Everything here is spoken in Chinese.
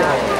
对。